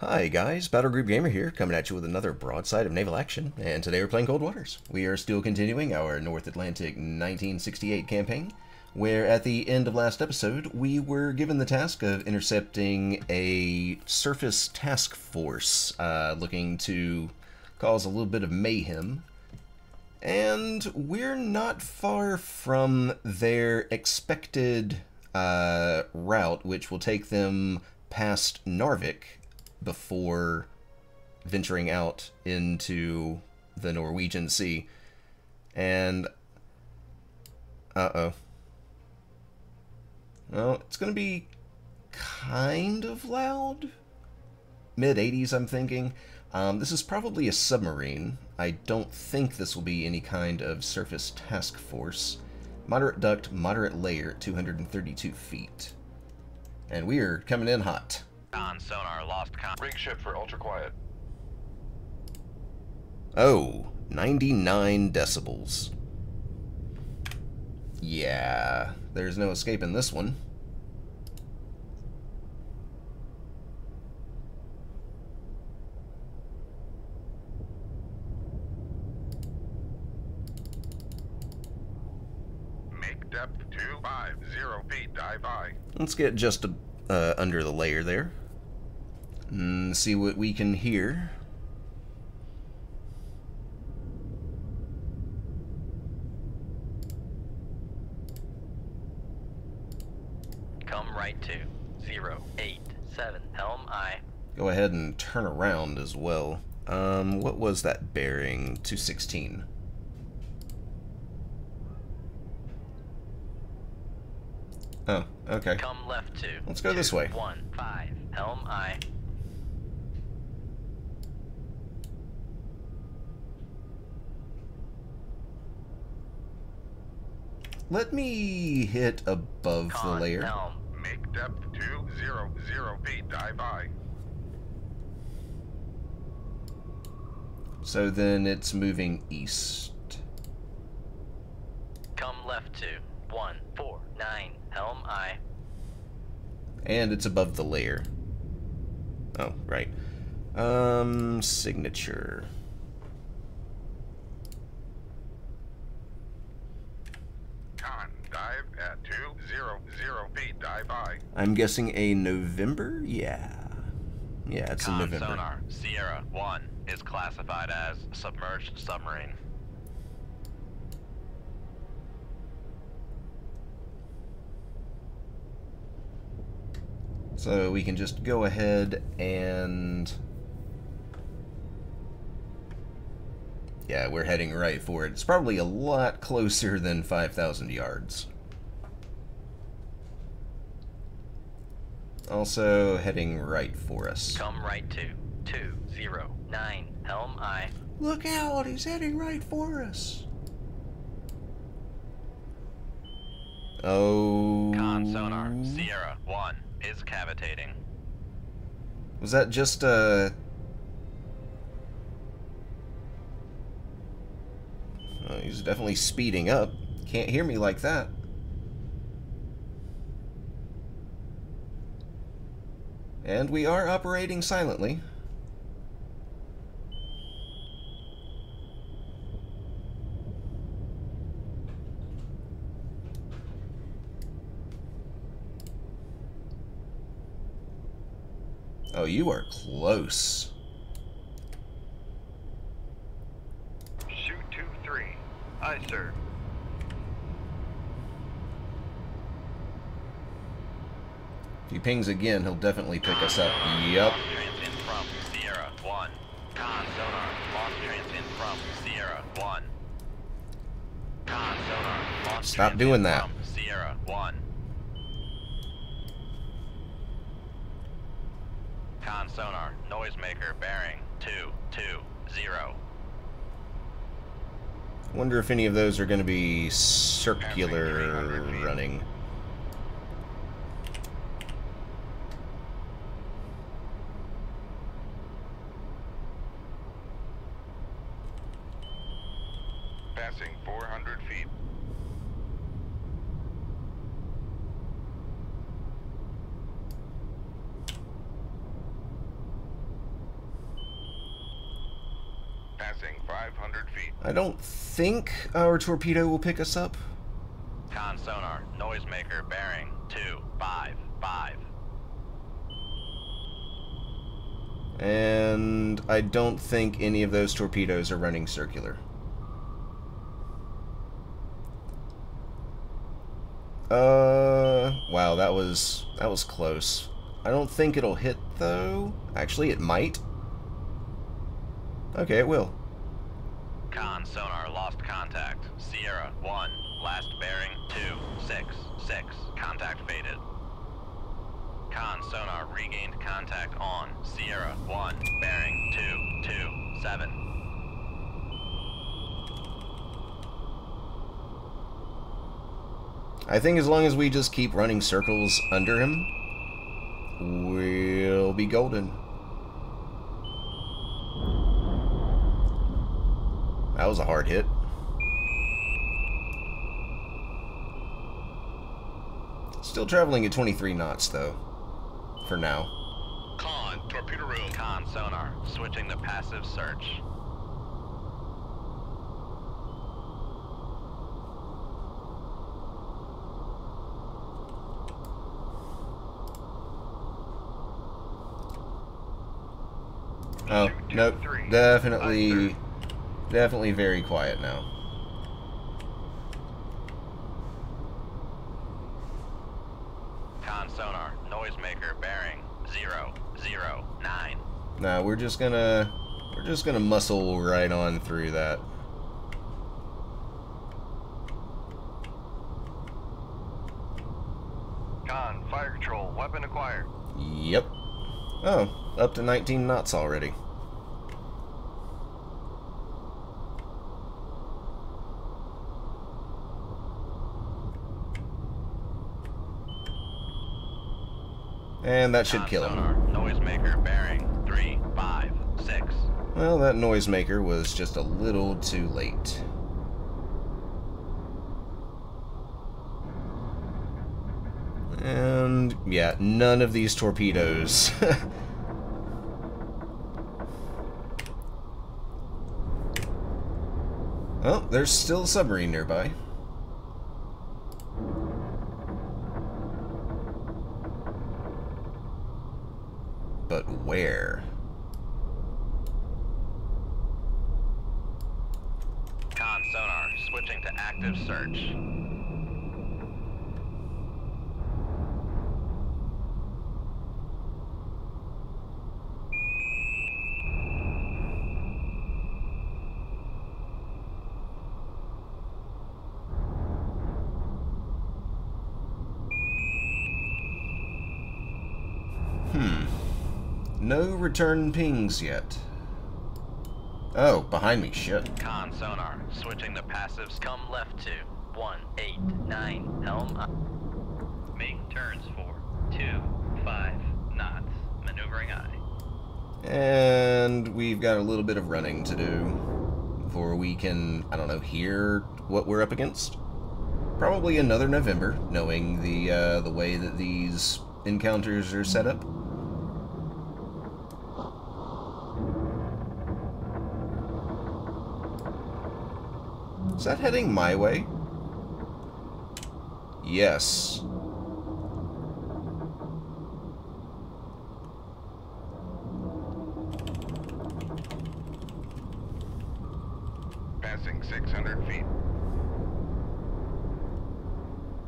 Hi guys, Battle Group Gamer here, coming at you with another broadside of naval action, and today we're playing Cold Waters. We are still continuing our North Atlantic 1968 campaign, where at the end of last episode, we were given the task of intercepting a surface task force uh, looking to cause a little bit of mayhem. And we're not far from their expected uh, route, which will take them past Narvik before venturing out into the Norwegian Sea. And, uh-oh. Well, it's going to be kind of loud. Mid-80s, I'm thinking. Um, this is probably a submarine. I don't think this will be any kind of surface task force. Moderate duct, moderate layer, 232 feet. And we are coming in hot. On sonar, lost con. Rig ship for ultra quiet. Oh, 99 decibels. Yeah, there's no escaping this one. Make depth 250 feet. Dive I. Let's get just uh, under the layer there. And see what we can hear. Come right to. Zero, eight, seven, helm I. Go ahead and turn around as well. Um, what was that bearing? 216. Oh, okay. Come left to. Let's go this way. One, five, helm I. Let me hit above Con, the layer. helm. Make depth 200 feet. Dive I. So then it's moving east. Come left to. One, four, nine, helm I. And it's above the layer. Oh, right. Um, signature. Con. Dive at 200 feet. Dive I. I'm guessing a November? Yeah. Yeah, it's Con in November. sonar, Sierra, one, is classified as submerged submarine. So we can just go ahead and... Yeah, we're heading right for it. It's probably a lot closer than 5,000 yards. Also heading right for us. Come right to. Two, zero, nine, helm I. Look out! He's heading right for us! Oh... Con sonar, Sierra, one, is cavitating. Was that just, uh... Oh, he's definitely speeding up. Can't hear me like that. And we are operating silently. Oh, you are close. Shoot 2-3. Aye, sir. If he pings again, he'll definitely pick us up. Yep. Stop doing that. Sierra, one. Con sonar, noisemaker bearing, two, two, zero. Wonder if any of those are going to be circular running. Passing 400 feet. Passing 500 feet. I don't think our torpedo will pick us up. Con sonar, noisemaker bearing 255. And I don't think any of those torpedoes are running circular. Uh, wow, that was that was close. I don't think it'll hit though. Actually, it might. Okay, it will. Con sonar lost contact. Sierra 1, last bearing 266. Contact faded. Con sonar regained contact on Sierra 1, bearing 227. I think as long as we just keep running circles under him, we'll be golden. That was a hard hit. Still traveling at 23 knots, though. For now. Con, torpedo room. Con sonar, switching to passive search. Oh, nope. Definitely, definitely very quiet now. Con sonar, noisemaker bearing 009. Nah, we're just gonna, we're just gonna muscle right on through that. Con, fire control. Weapon acquired. Yep. Oh, up to 19 knots already. And that should kill him. noisemaker bearing 356. Well, that noisemaker was just a little too late. And, yeah, none of these torpedoes. oh, there's still a submarine nearby. But where? Con sonar, switching to active search. No return pings yet. Oh, behind me, shit. Con sonar, switching the passives. Come left to 189 helm. Make turns for 25 knots. Maneuvering eye. And we've got a little bit of running to do before we can, I don't know, hear what we're up against. Probably another November, knowing the uh, the way that these encounters are set up. That heading my way? Yes. Passing 600 feet.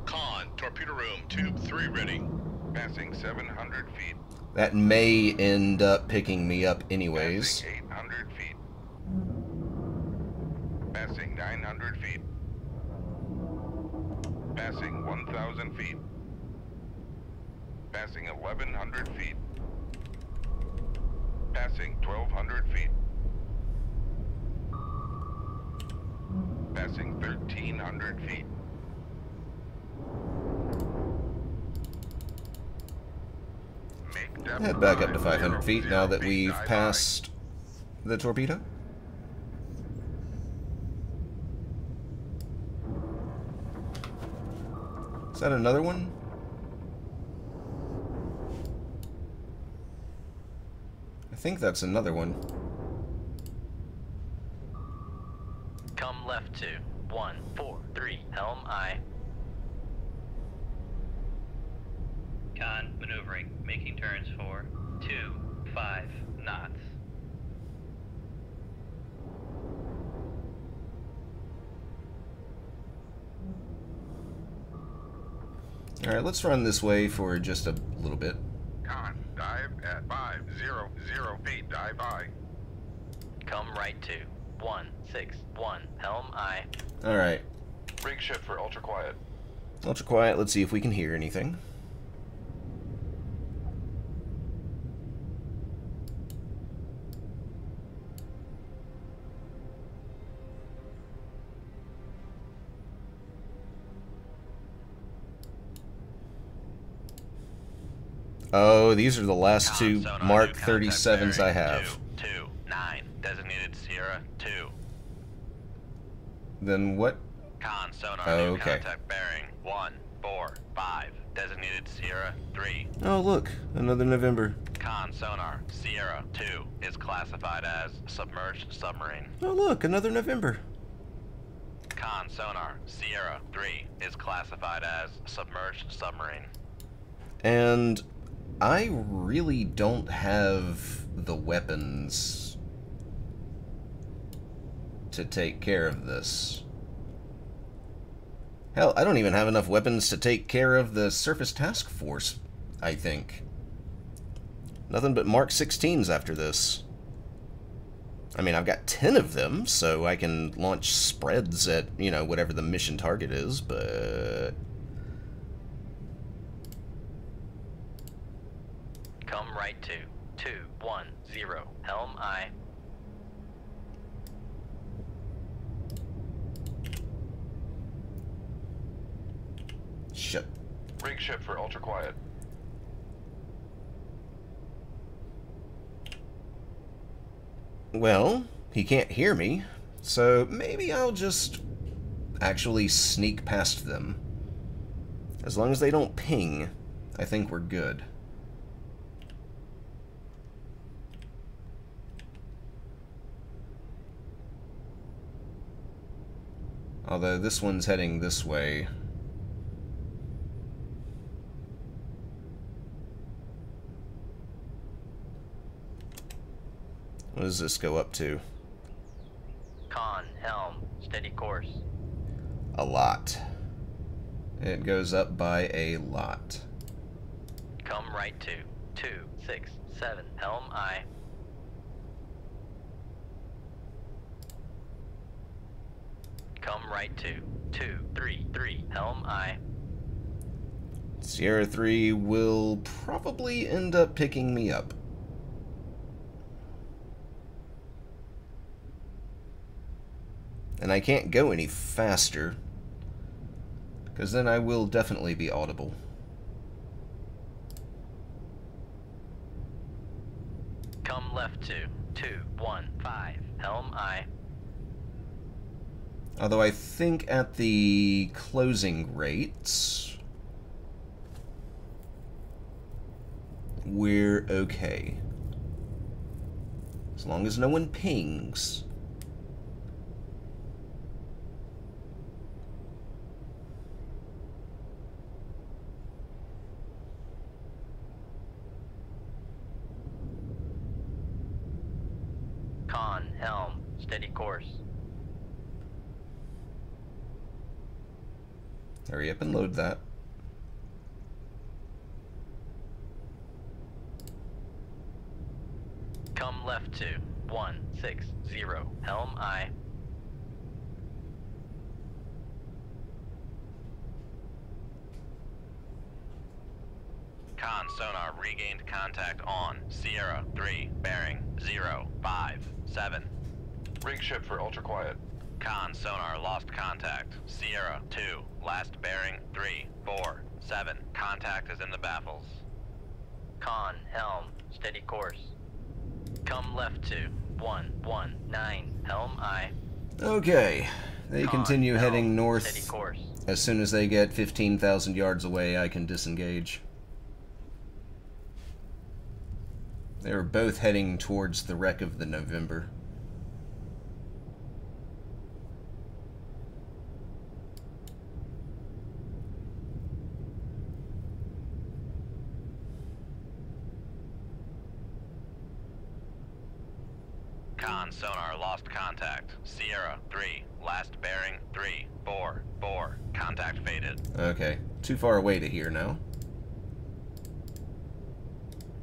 Con, torpedo room, tube 3 ready. Passing 700 feet. That may end up picking me up anyways. Passing 800 feet. Passing 900 feet. Passing 1,000 feet. Passing 1,100 feet. Passing 1,200 feet. Passing 1,300 feet. Head back up to 500 500 feet now that we've passed the torpedo. Is that another one? I think that's another one. Come left to one four three. Helm I. Con maneuvering, making turns for two five knots. Alright, let's run this way for just a little bit. Con, dive at five zero zero feet. Dive by. Come right to one six one. Helm I. Alright, Rig shift for ultra quiet. ultra quiet, let's see if we can hear anything. Oh, these are the last two sonar, Mark 37s I have. Two, two, nine. Designated Sierra two. Then what? Con sonar Oh, okay. contact bearing one four five. Designated Sierra three. Oh, look, another November. Con sonar Sierra two is classified as submerged submarine. Oh, look, another November. Con sonar Sierra three is classified as submerged submarine. And I really don't have the weapons to take care of this. Hell, I don't even have enough weapons to take care of the Surface Task Force, I think. Nothing but Mark 16s after this. I mean, I've got 10 of them, so I can launch spreads at, you know, whatever the mission target is, but... Come right to two one zero. Helm I. Shit. Rig ship for ultra quiet. Well, he can't hear me, so maybe I'll just actually sneak past them. As long as they don't ping, I think we're good. Although this one's heading this way. What does this go up to? Con helm steady course. A lot. It goes up by a lot. Come right to two six seven. Helm I. Come right to two three three. Helm I. Sierra 3 will probably end up picking me up. And I can't go any faster, because then I will definitely be audible. Come left to two one five. Helm I. Although I think at the closing rates, we're okay. As long as no one pings. Con helm steady course. Hurry up and load that. Come left to one six zero. Helm I. Con sonar regained contact on Sierra 3, bearing 0, 5, 7. Rig ship for ultra quiet. Con sonar lost contact. Sierra 2, last bearing 3, 4, 7. Contact is in the baffles. Con helm, steady course. Come left to 119, helm I. Okay, they Con, continue helm, heading north. Steady course. As soon as they get 15,000 yards away, I can disengage. They're both heading towards the wreck of the November. Con sonar lost contact. Sierra 3, last bearing 3, 4, 4. Contact faded. Okay, too far away to hear now.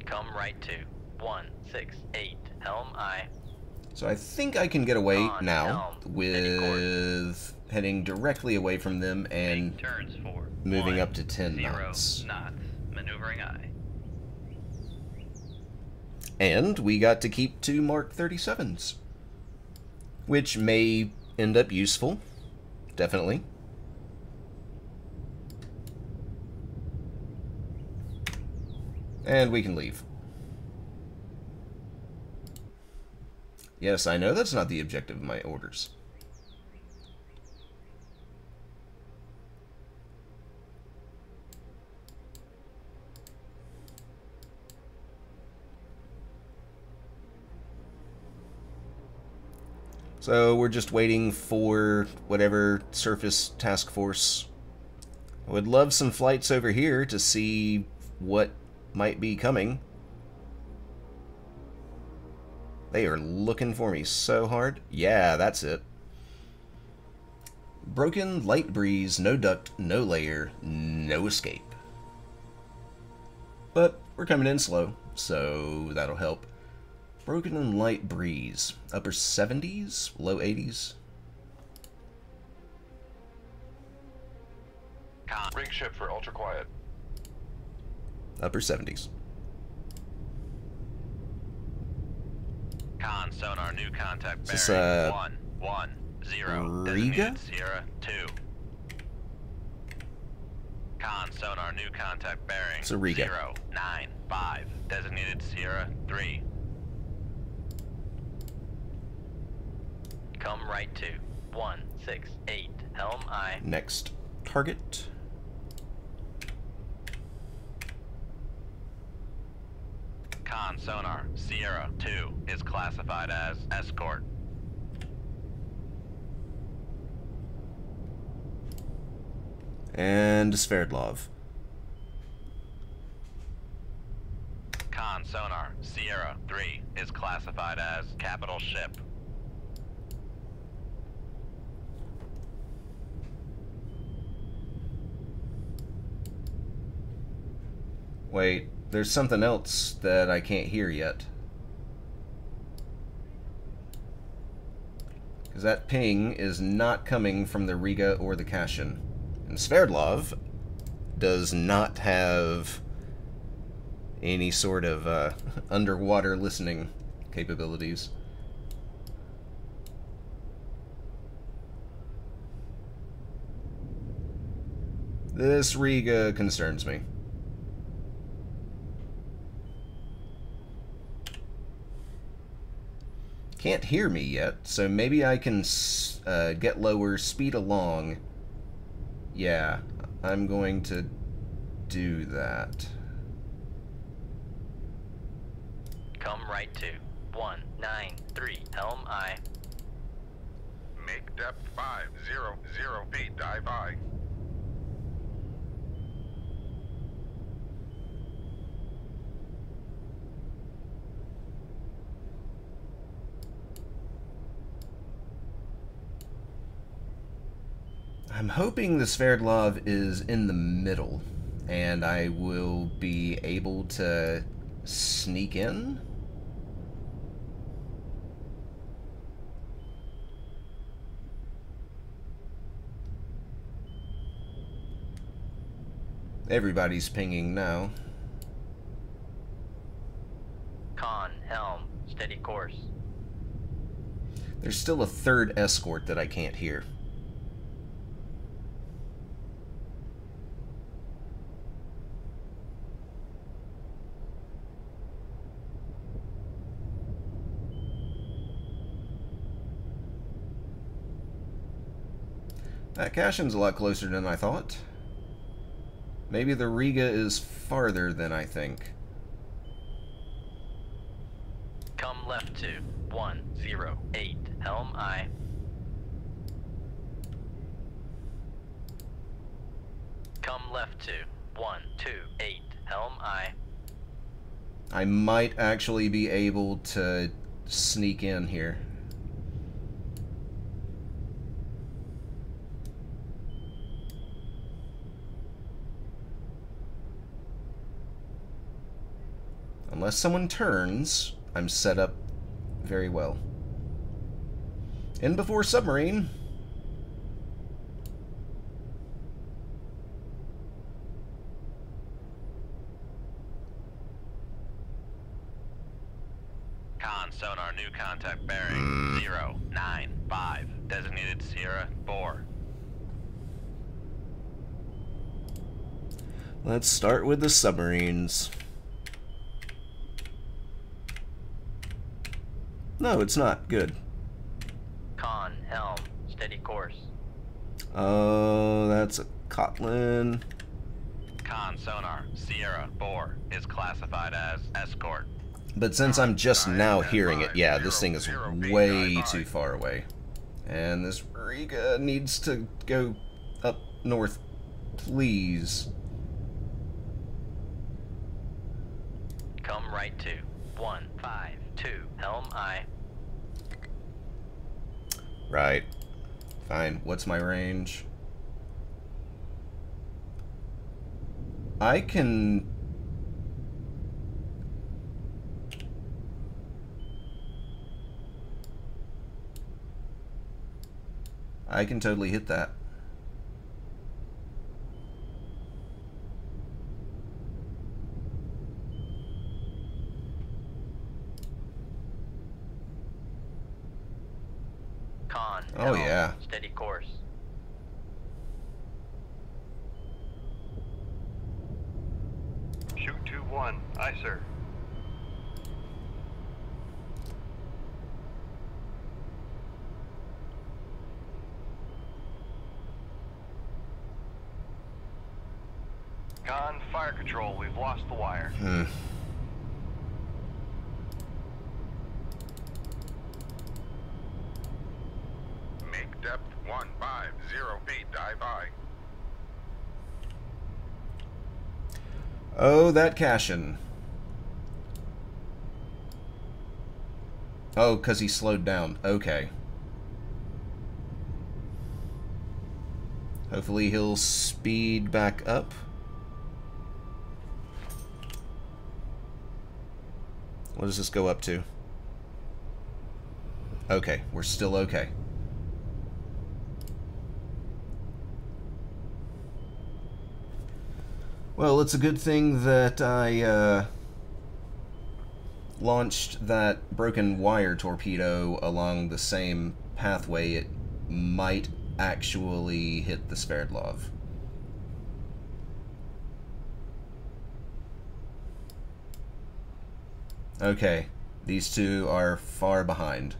Come right to 168. Helm I. So I think I can get away On now helm, with heading directly away from them and turns for moving one, up to 10 zero knots. knots. Maneuvering I. And we got to keep two Mark 37s. Which may end up useful. Definitely. And we can leave. Yes, I know that's not the objective of my orders. So we're just waiting for whatever surface task force. I would love some flights over here to see what might be coming. They are looking for me so hard. Yeah, that's it. Broken, light breeze, no duct, no layer, no escape. But we're coming in slow, so that'll help. Broken and light breeze. Upper 70s? Low 80s? Con. Rig ship for ultra quiet. Upper 70s. Con sonar new contact Is this, bearing uh, one one zero. Riga? Designated Sierra two. Con sonar new contact bearing It's a Riga. zero nine five. Designated Sierra three. Come right to one six eight. Helm I. Next target. Con sonar Sierra two is classified as escort. And Sverdlov. Con sonar Sierra three is classified as capital ship. Wait, there's something else that I can't hear yet. Because that ping is not coming from the Riga or the Kashin. And Sverdlov does not have any sort of uh, underwater listening capabilities. This Riga concerns me. Can't hear me yet, so maybe I can uh, get lower, speed along. Yeah, I'm going to do that. Come right to one nine three. Helm I. Make depth 500 feet. Dive I. I'm hoping the Sverdlov is in the middle, and I will be able to sneak in. Everybody's pinging now. Con helm. Steady course. There's still a third escort that I can't hear. That Kashin's a lot closer than I thought. Maybe the Riga is farther than I think. Come left to one zero eight. Helm I. Come left to one two eight. Helm I. I might actually be able to sneak in here. Unless someone turns, I'm set up very well. And before submarine. Con, sonar, new contact bearing. Zero, nine, five. Designated Sierra, four. Let's start with the submarines. No, it's not. Good. Con, helm, steady course. Oh, that's a Kotlin. Con, sonar, Sierra, four. Is classified as escort. But since I'm just now hearing it, yeah, this thing is way too far away. And this Riga needs to go up north, please. Come right to. One, five, two. Helm, I. Right. Fine. What's my range? I can... I can totally hit that. Con, Oh, helm, yeah. Steady course. Shoot 2-1. Aye, sir. Con, fire control. We've lost the wire. Hmm. Make depth 150 feet. Dive by. Oh, that Kashin. Oh, because he slowed down. Okay. Hopefully he'll speed back up. What does this go up to? Okay, we're still okay. Well, it's a good thing that I uh, launched that broken wire torpedo along the same pathway. It might actually hit the Sverdlov. Okay, these two are far behind.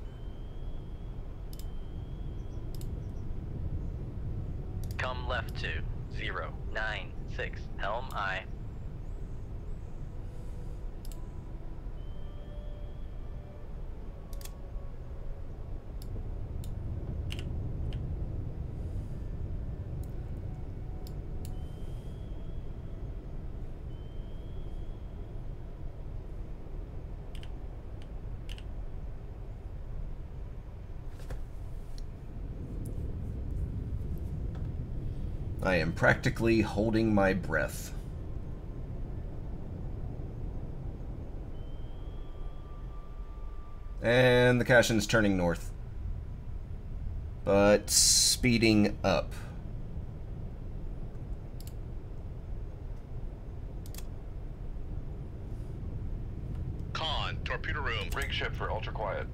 Come left to. Helm, I. I am practically holding my breath. And the Kashin's turning north. But speeding up. Con, torpedo room. Rig ship for ultra quiet.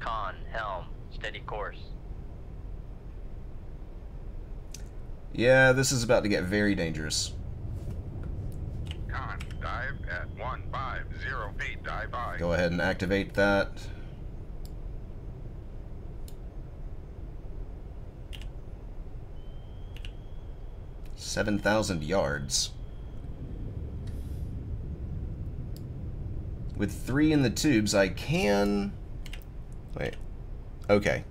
Con, helm, steady course. Yeah, this is about to get very dangerous. Con, dive at 150 feet. Dive by. Go ahead and activate that. Seven thousand yards. With three in the tubes, I can. Wait. Okay.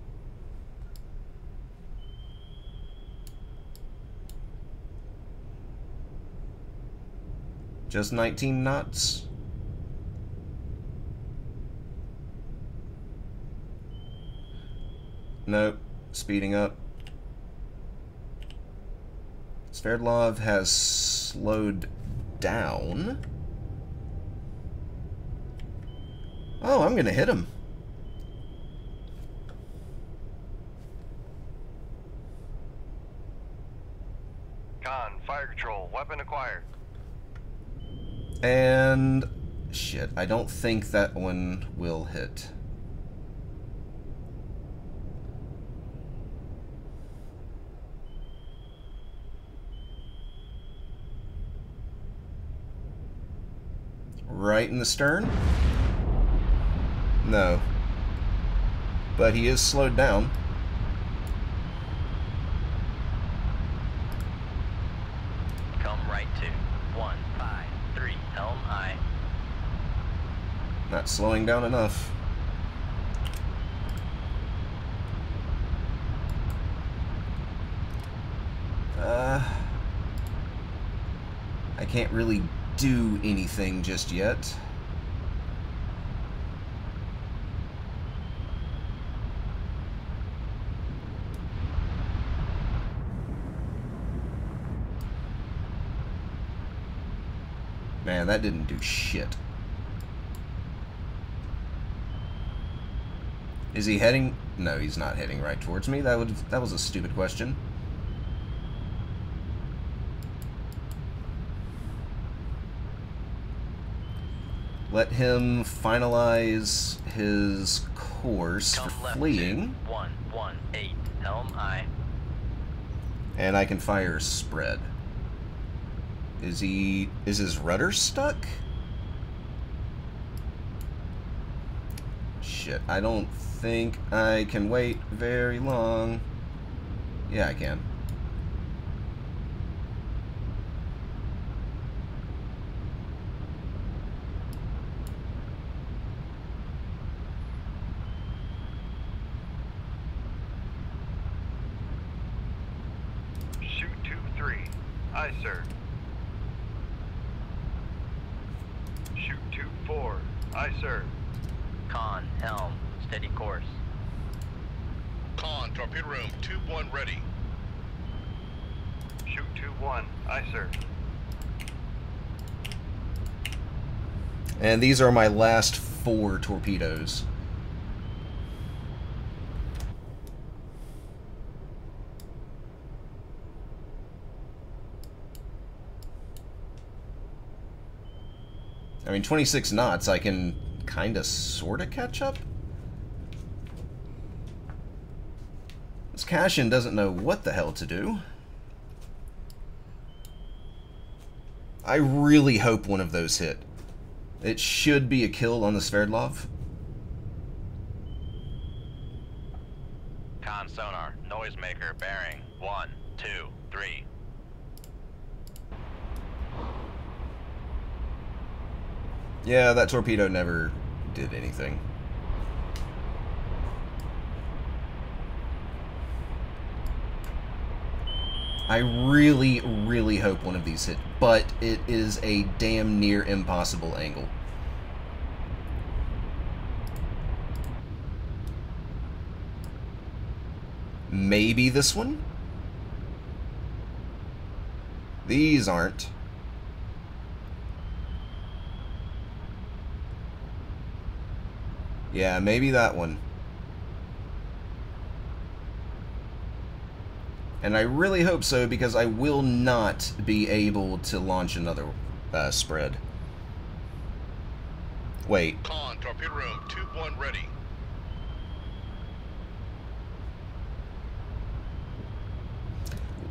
Just 19 knots. Nope. Speeding up. Sverdlov has slowed down. Oh, I'm going to hit him. And... Shit, I don't think that one will hit. Right in the stern? No. But he is slowed down. Come right to one five three helm I. Slowing down enough. Uh, I can't really do anything just yet. Man, that didn't do shit. Is he heading? No, he's not heading right towards me. That would that was a stupid question. Let him finalize his course Come for fleeing, one one eight helm I. and I can fire spread. Is he? Is his rudder stuck? I don't think I can wait very long. Yeah, I can. Shoot two three. Aye, sir. Shoot two four. Aye, sir. Con helm steady course. Con, torpedo room, tube one ready. Shoot two one. Aye, sir. And these are my last four torpedoes. I mean, 26 knots, I can kind of sort of catch up. This Kashin doesn't know what the hell to do. I really hope one of those hit. It should be a kill on the Sverdlov. Con sonar noisemaker bearing one two three. Yeah, that torpedo never did anything. I really, really hope one of these hit, but it is a damn near impossible angle. Maybe this one? These aren't. Yeah, maybe that one. And I really hope so because I will not be able to launch another uh, spread. Wait, Con, torpedo room, tube one ready.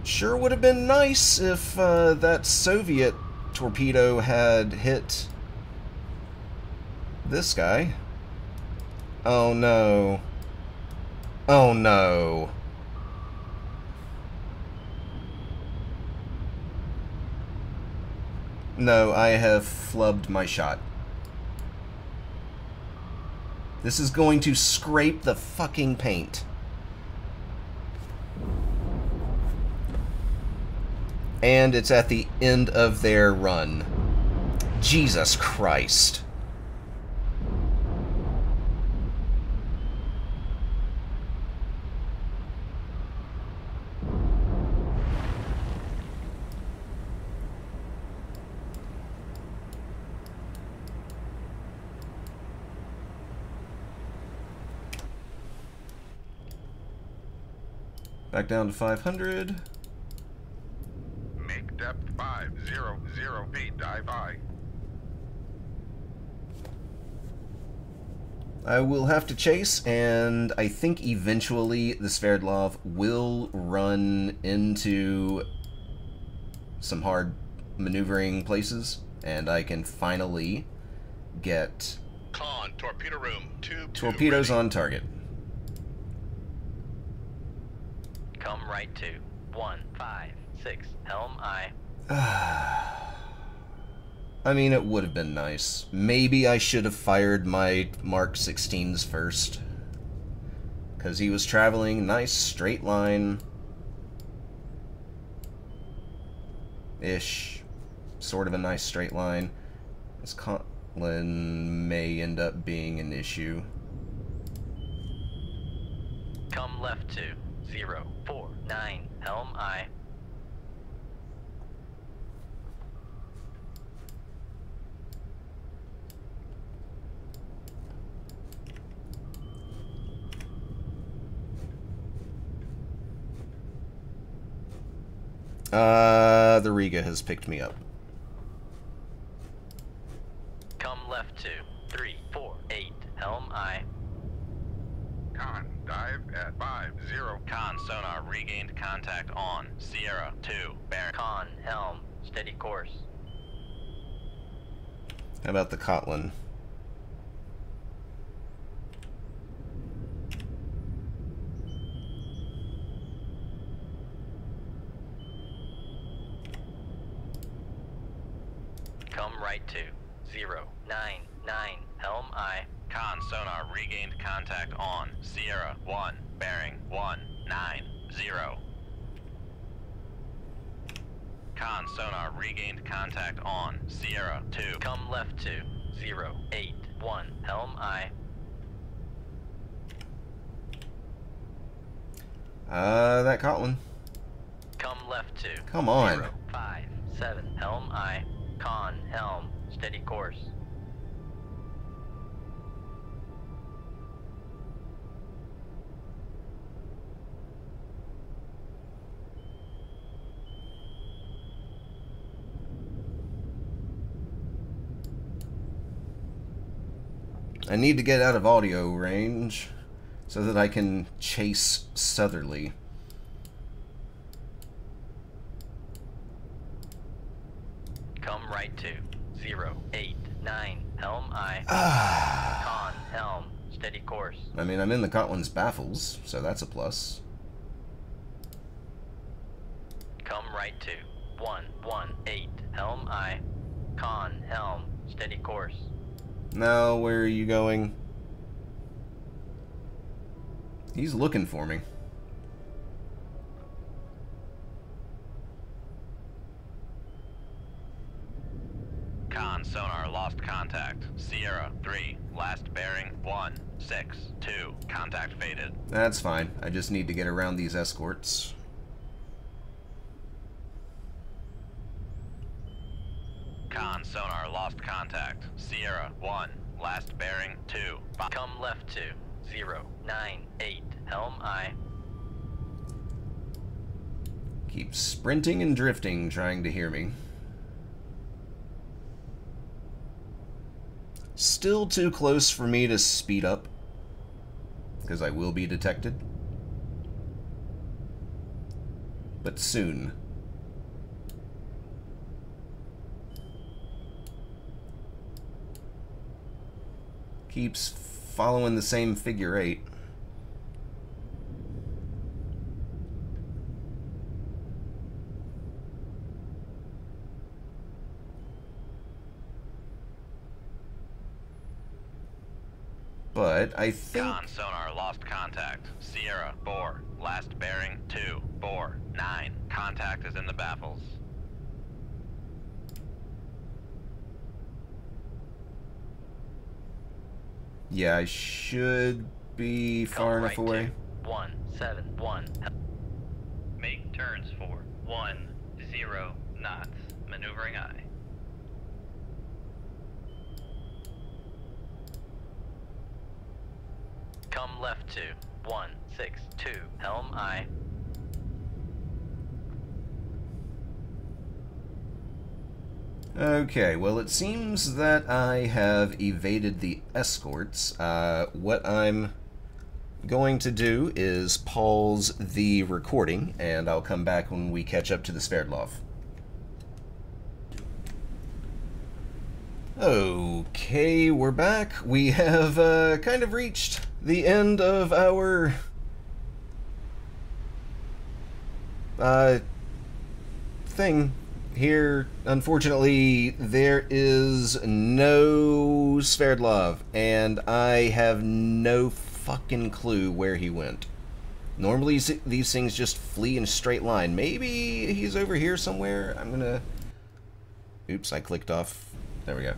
sure would have been nice if uh, that Soviet torpedo had hit this guy. Oh no. Oh no. No, I have flubbed my shot. This is going to scrape the fucking paint. And it's at the end of their run. Jesus Christ. Back down to 500. Make depth 500 feet. Dive aye. I will have to chase, and I think eventually the Sverdlov will run into some hard maneuvering places, and I can finally get Con, torpedo room, tube torpedoes on target. Come right to. One, five, six, helm aye. I mean, it would have been nice. Maybe I should have fired my Mark 16s first. Because he was traveling nice straight line. Ish. Sort of a nice straight line. This Kotlin may end up being an issue. Come left to. Zero, four, nine, helm aye. Uh, the Riga has picked me up. Come left to. Three, four, eight, helm aye. Con, dive at 50. Con sonar regained contact on. Sierra 2, bearing. Con, helm, steady course. How about the Kotlin? Come right to. Zero, nine, nine, helm aye. Con sonar regained contact on. Sierra 1, bearing 1, 9, 0. Con sonar regained contact on. Sierra 2. Come left to. Zero, eight, one, helm aye. Uh, that Kotlin. Come left to. Come on. Zero, five, seven, helm aye. Con, helm, steady course. I need to get out of audio range so that I can chase southerly. Come right to. Zero, eight, nine, helm aye. Con, helm, steady course. I mean, I'm in the Kotlin's baffles, so that's a plus. Come right to. One, one, eight, helm aye. Con, helm, steady course. Now, where are you going? He's looking for me. Con sonar lost contact. Sierra 3, last bearing 1, 6, 2, contact faded. That's fine. I just need to get around these escorts. Con sonar lost contact. Sierra 1, last bearing 2. Come left to. 0, 9, 8, helm aye. Keep sprinting and drifting, trying to hear me. Still too close for me to speed up, because I will be detected. But soon. Keeps following the same figure eight. But I think Con sonar lost contact. Sierra 4, last bearing 2, 4, 9. Contact is in the baffles. Yeah, I should be far Come enough right away. to 1, 7, 1. Make turns for 1, 0 knots. Maneuvering aye. Come left to 1, 6, 2. Helm aye. Okay, well, it seems that I have evaded the escorts. Uh, what I'm going to do is pause the recording, and I'll come back when we catch up to the Sverdlov. Okay, we're back. We have uh, kind of reached the end of our uh, thing here. Unfortunately, there is no Sverdlov, and I have no fucking clue where he went. Normally, these things just flee in a straight line. Maybe he's over here somewhere. I'm gonna... Oops, I clicked off. There we go.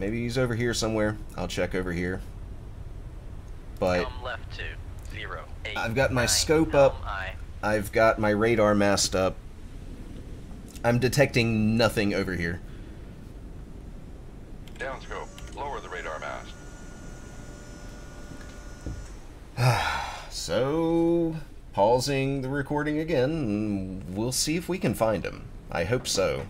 Maybe he's over here somewhere. I'll check over here. But... Left to zero, eight, I've got my nine, scope up. I. I've got my radar masked up. I'm detecting nothing over here. Downscope. Lower the radar mast. so, pausing the recording again, we'll see if we can find him. I hope so.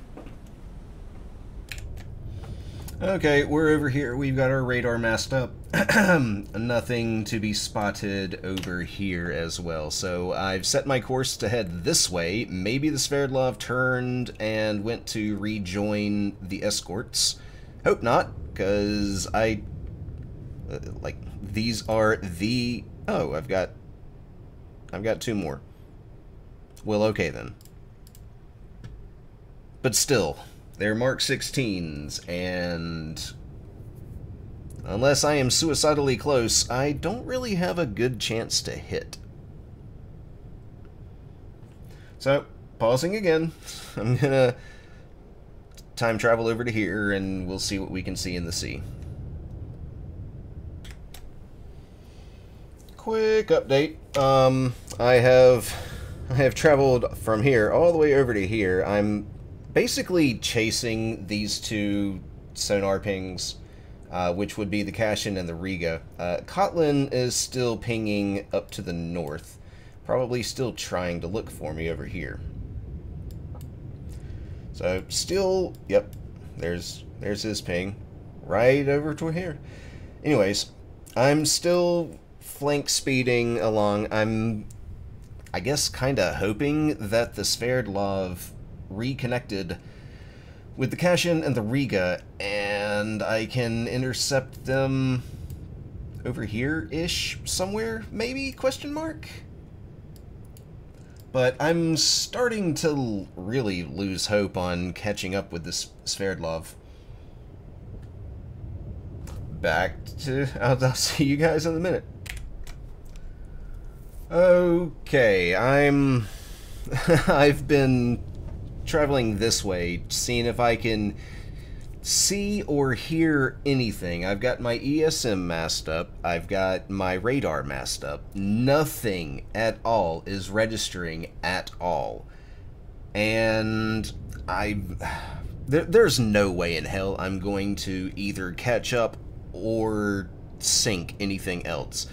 Okay, we're over here. We've got our radar masked up. Nothing to be spotted over here as well. So I've set my course to head this way. Maybe the Sverdlov turned and went to rejoin the escorts. Hope not, because I... Uh, like, these are the... Oh, I've got... I've got two more. Well, okay then. But still, they're Mark 16s, and unless I am suicidally close, I don't really have a good chance to hit. So, pausing again, I'm gonna time travel over to here, and we'll see what we can see in the sea. Quick update. Um, I have I have traveled from here all the way over to here. I'm basically chasing these two sonar pings, uh, which would be the Kashin and the Riga. Uh, Kotlin is still pinging up to the north, probably still trying to look for me over here. So still, yep, there's there's his ping, right over to here. Anyways, I'm still flank speeding along. I'm, I guess, kind of hoping that the Sverdlov reconnected with the Kashin and the Riga, and I can intercept them over here-ish somewhere, maybe? Question mark? But I'm starting to really lose hope on catching up with this Sverdlov. Back to... I'll, I'll see you guys in a minute. Okay, I'm... I've been traveling this way, seeing if I can see or hear anything. I've got my ESM masked up. I've got my radar masked up. Nothing at all is registering at all. And I... There, there's no way in hell I'm going to either catch up or sink anything else.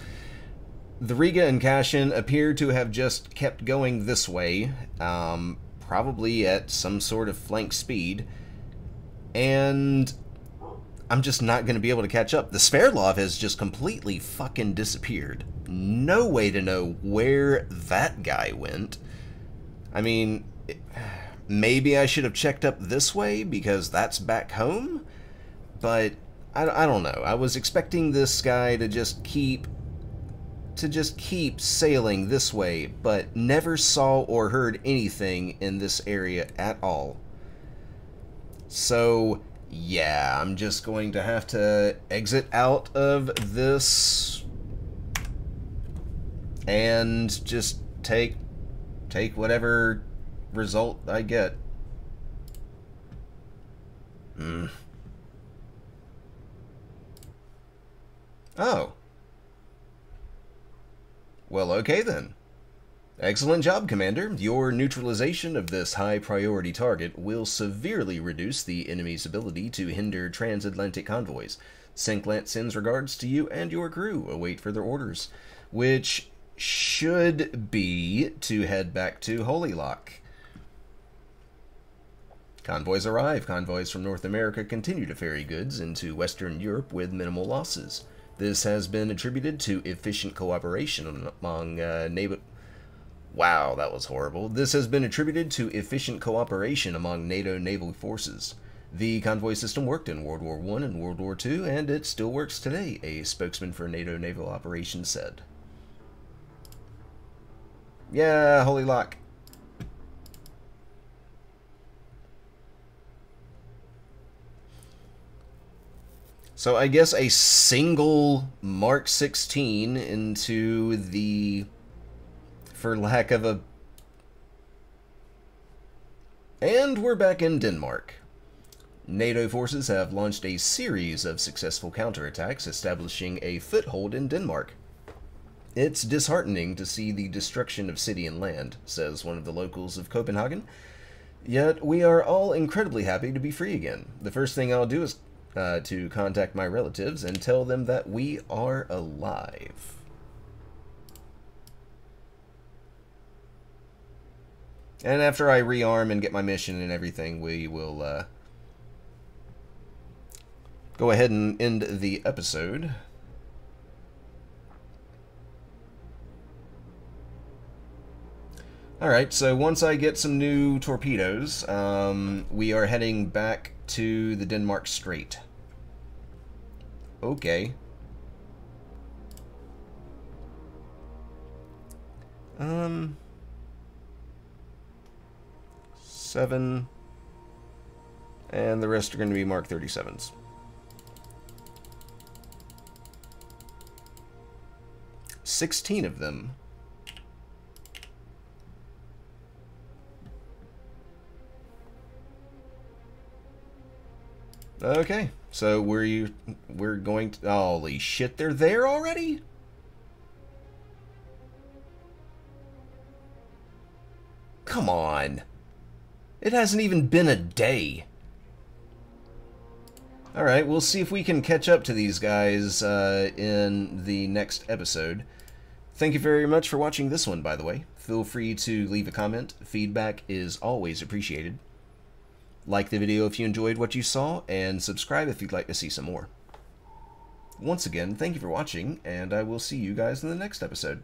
The Riga and Kashin appear to have just kept going this way. Um, probably at some sort of flank speed, and I'm just not going to be able to catch up. The Sverdlov has just completely fucking disappeared. No way to know where that guy went. I mean, maybe I should have checked up this way because that's back home, but I, I don't know. I was expecting this guy to just keep to just keep sailing this way, but never saw or heard anything in this area at all. So, yeah, I'm just going to have to exit out of this and just take take whatever result I get. Hmm. Oh. Well, okay then. Excellent job, Commander. Your neutralization of this high-priority target will severely reduce the enemy's ability to hinder transatlantic convoys. CINCLANT sends regards to you and your crew. Await further orders, which should be to head back to Holy Loch. Convoys arrive. Convoys from North America continue to ferry goods into Western Europe with minimal losses. This has been attributed to efficient cooperation among uh, NATO. Wow, that was horrible. This has been attributed to efficient cooperation among NATO naval forces. The convoy system worked in World War I and World War II, and it still works today, a spokesman for NATO naval operations said. Yeah, Holy Loch. So I guess a single Mark 16 into the, for lack of a... And we're back in Denmark. NATO forces have launched a series of successful counterattacks, establishing a foothold in Denmark. It's disheartening to see the destruction of city and land, says one of the locals of Copenhagen. Yet we are all incredibly happy to be free again. The first thing I'll do is uh, to contact my relatives and tell them that we are alive. And after I rearm and get my mission and everything, we will uh, go ahead and end the episode. Alright, so once I get some new torpedoes, um, we are heading back to the Denmark Strait. Okay. Um... Seven... And the rest are going to be Mark 37s. Sixteen of them. Okay, so we're you we're going to holy shit, they're there already? Come on. It hasn't even been a day. Alright, we'll see if we can catch up to these guys uh, in the next episode. Thank you very much for watching this one, by the way. Feel free to leave a comment. Feedback is always appreciated. Like the video if you enjoyed what you saw, and subscribe if you'd like to see some more. Once again, thank you for watching, and I will see you guys in the next episode.